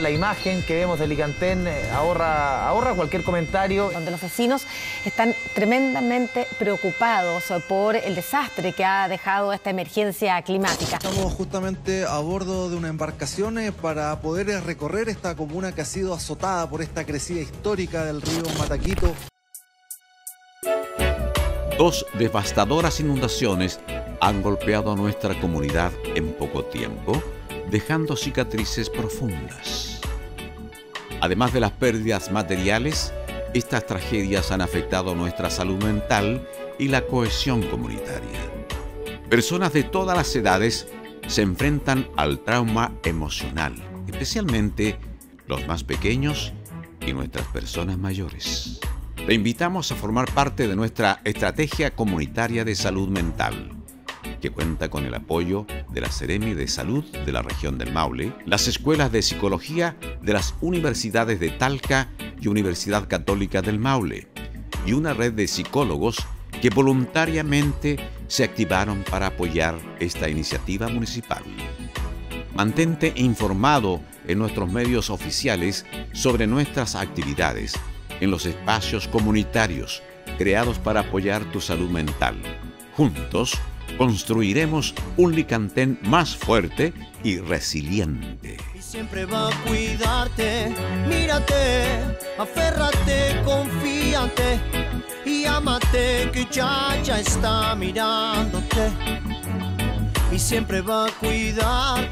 La imagen que vemos de Licantén eh, ahorra, ahorra cualquier comentario. Donde los vecinos están tremendamente preocupados por el desastre que ha dejado esta emergencia climática. Estamos justamente a bordo de una embarcación para poder recorrer esta comuna que ha sido azotada por esta crecida histórica del río Mataquito. Dos devastadoras inundaciones han golpeado a nuestra comunidad en poco tiempo, dejando cicatrices profundas. Además de las pérdidas materiales, estas tragedias han afectado nuestra salud mental y la cohesión comunitaria. Personas de todas las edades se enfrentan al trauma emocional, especialmente los más pequeños y nuestras personas mayores. Te invitamos a formar parte de nuestra estrategia comunitaria de salud mental, que cuenta con el apoyo de la Seremi de Salud de la región del Maule, las escuelas de psicología de las universidades de Talca y Universidad Católica del Maule, y una red de psicólogos que voluntariamente se activaron para apoyar esta iniciativa municipal. Mantente informado en nuestros medios oficiales sobre nuestras actividades en los espacios comunitarios creados para apoyar tu salud mental. Juntos construiremos un Licantén más fuerte y resiliente. Y siempre va a cuidarte, mírate, aférrate, confíate y amate que ya ya está mirándote. Y siempre va a cuidarte.